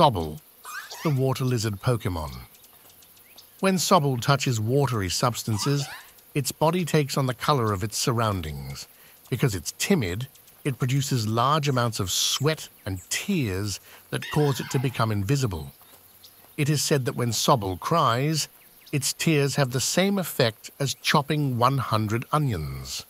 Sobble, the water lizard Pokemon. When Sobble touches watery substances, its body takes on the color of its surroundings. Because it's timid, it produces large amounts of sweat and tears that cause it to become invisible. It is said that when Sobble cries, its tears have the same effect as chopping 100 onions.